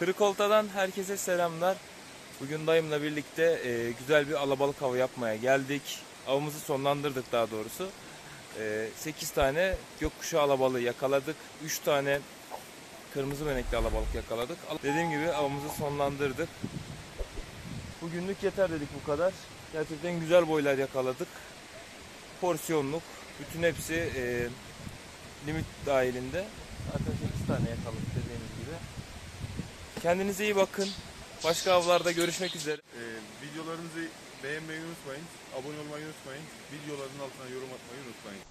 Kırıkolta'dan herkese selamlar. Bugün dayımla birlikte e, güzel bir alabalık avı yapmaya geldik. Avımızı sonlandırdık daha doğrusu. E, 8 tane gökkuşağı alabalığı yakaladık. 3 tane kırmızı benekli alabalık yakaladık. Dediğim gibi avımızı sonlandırdık. Bugünlük yeter dedik bu kadar. Gerçekten güzel boylar yakaladık. Porsiyonluk. Bütün hepsi e, limit dahilinde. Zaten 8 tane yakaladık dediğimiz gibi. Kendinize iyi bakın. Başka avlarda görüşmek üzere. Ee, videolarımızı beğenmeyi unutmayın, abone olmayı unutmayın, videoların altına yorum atmayı unutmayın.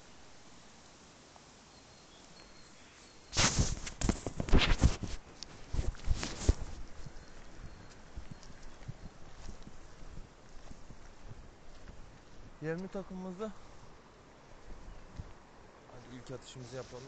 Yevmi takımımızda Hadi ilk atışımızı yapalım.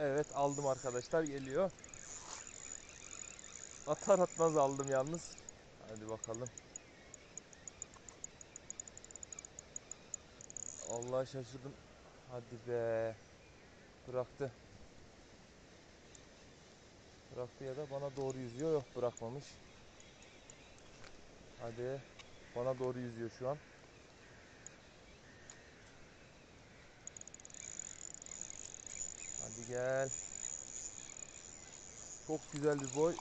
Evet aldım arkadaşlar geliyor. Atar atmaz aldım yalnız. Hadi bakalım. Allah şaşırdım. Hadi be. Bıraktı. Bıraktı ya da bana doğru yüzüyor. Yok bırakmamış. Hadi. Bana doğru yüzüyor şu an. Hadi gel. Çok güzel bir boy.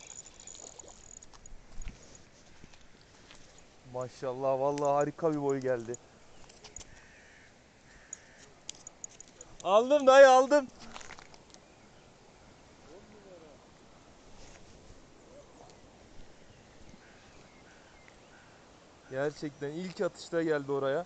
Maşallah vallahi harika bir boy geldi. Aldım dayı aldım. Gerçekten ilk atışta geldi oraya.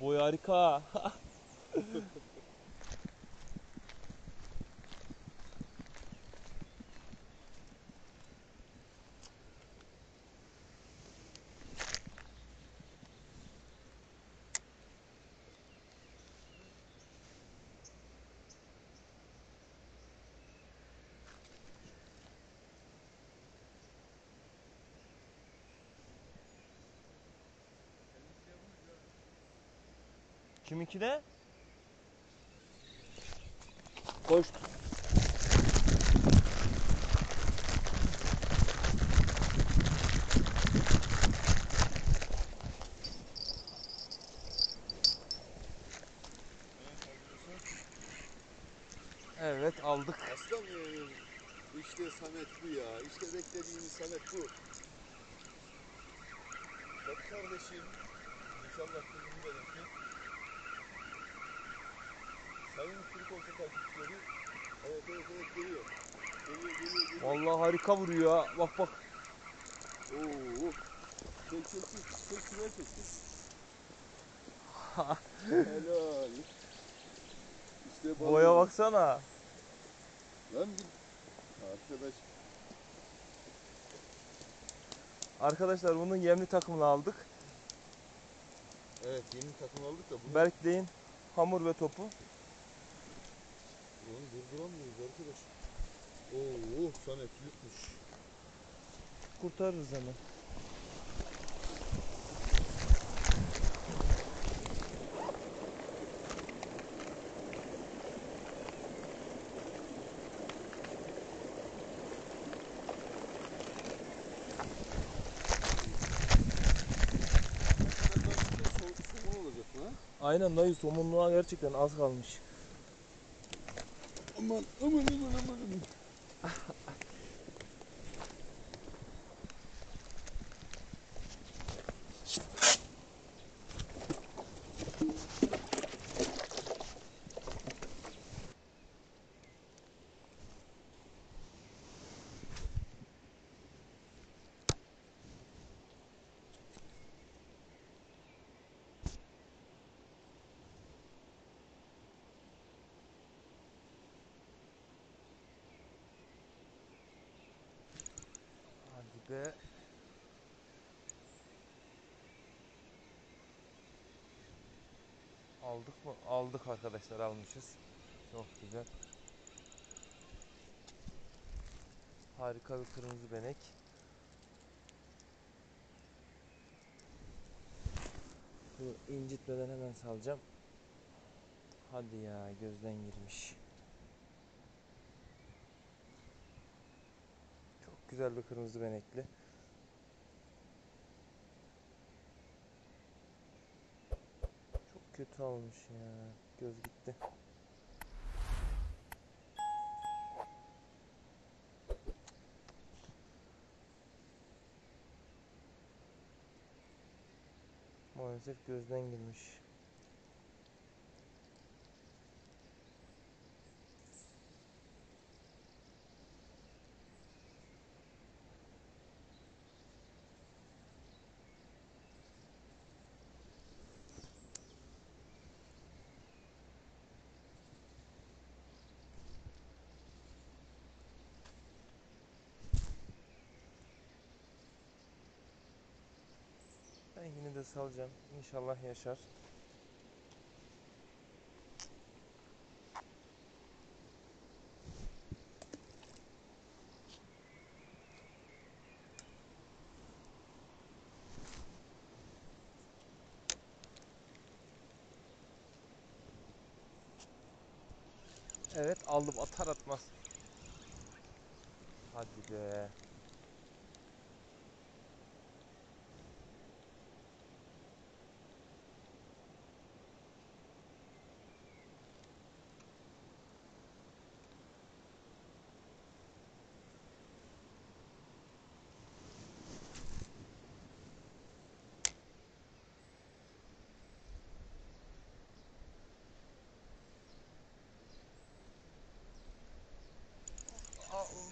Boy harika. Kiminki ne? Koş. Evet aldık. Aslanım, işte Samet bu ya, işte beklediğimiz Samet bu. Bak kardeşim, inşallah kızım benimki. Sayın Türk olsa takipçileri, evet evet evet geliyor. Geliyor geliyor geliyor. Vallahi harika vuruyor ha. Bak bak. Oo. Çek çek çek, çek şuraya çek. çek. Helal. İşte balığı. Boya baksana. Lan bir arkadaş Arkadaşlar bunun yemli takımını aldık. Evet yeni takım aldık da bunu Berkley'in hamur ve topu. Ulan durduramıyoruz arkadaş. Oo Samet yutmuş. Kurtarırız hemen. Aynen dayı somunluğa gerçekten az kalmış. mano. Oh, mano, oh, mano, oh, mano. Be. Aldık mı? Aldık arkadaşlar almışız. Çok güzel. Harika bir kırmızı benek. Bunu incitmeden hemen salacağım. Hadi ya gözden girmiş. Güzel bir kırmızı benekli. Çok kötü olmuş ya. Göz gitti. Maalesef gözden girmiş. Ben yine de salacağım. İnşallah yaşar. Evet aldım atar atmaz. Hadi be.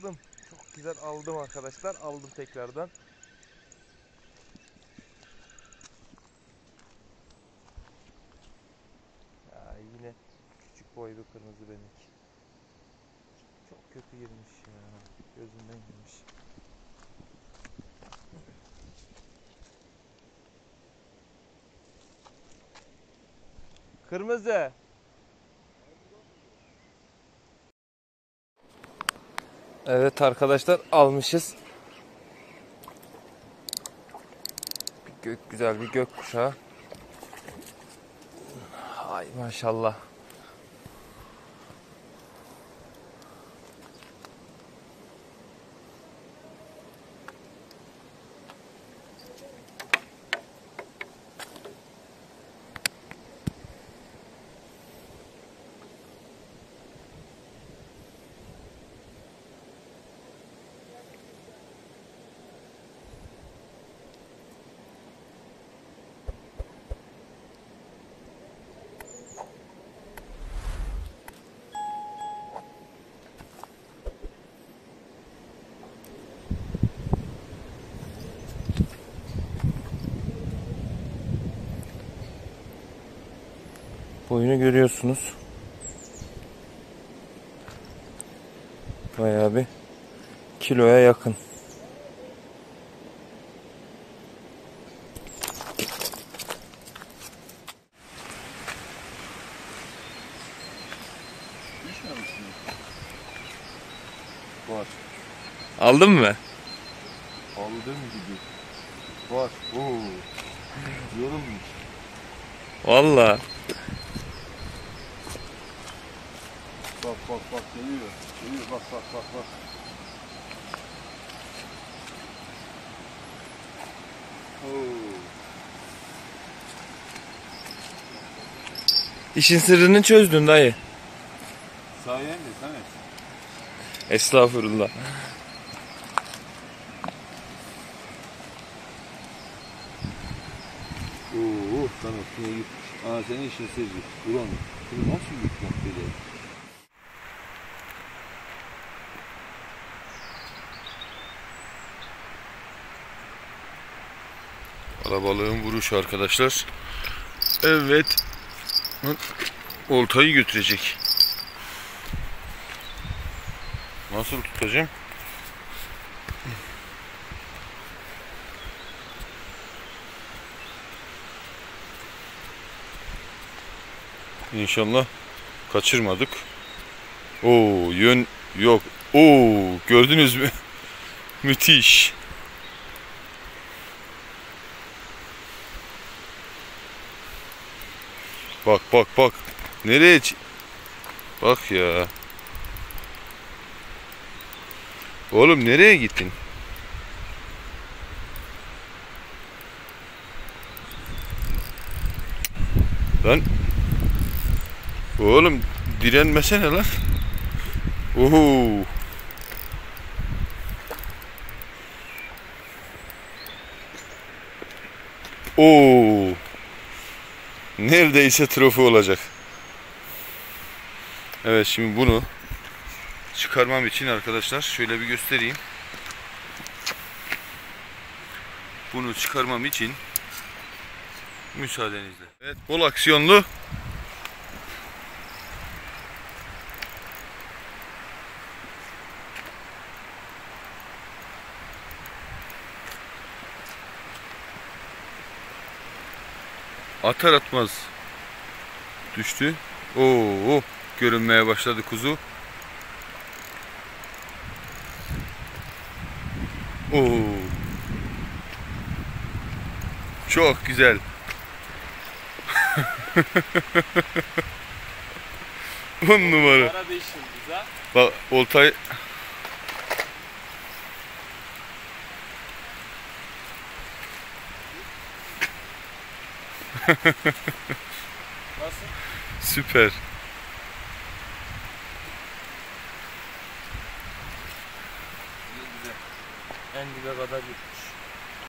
Aldım. Çok güzel aldım arkadaşlar. Aldım tekrardan. Ya yine küçük boy bir kırmızı benek. Çok kötü girmiş ya. Gözünden girmiş. Kırmızı. Evet arkadaşlar almışız. Bir gök güzel bir gök kuşağı. Ay maşallah. boyunu görüyorsunuz. Bayağı bir kiloya yakın. Var. Aldın mı? Aldım gibi. Var. Oo. Yorulmuş. Vallahi. Bak bak bak geliyor. Geliyor bak bak bak bak. Oo. İşin sırrını çözdün dayı. Sayende Samet. Estağfurullah. Oo Samet yine gitmiş. Aa senin işin sırrı. Ulan bunu nasıl yutmak böyle? Alabalığın vuruşu arkadaşlar. Evet. Oltayı götürecek. Nasıl tutacağım? İnşallah kaçırmadık. Oo yön yok. Oo gördünüz mü? Müthiş. Bak bak bak. Nereye? Bak ya. Oğlum nereye gittin? Lan. Oğlum direnmesene lan. Oho. Oo. Neredeyse trofi olacak. Evet şimdi bunu çıkarmam için arkadaşlar şöyle bir göstereyim. Bunu çıkarmam için müsaadenizle. Evet bol aksiyonlu atar atmaz düştü. Oo görünmeye başladı kuzu. Oo. Çok güzel. On numara. Para 5 yıldız ha. Bak oltayı Nasıl? süper. En dibe kadar gittik.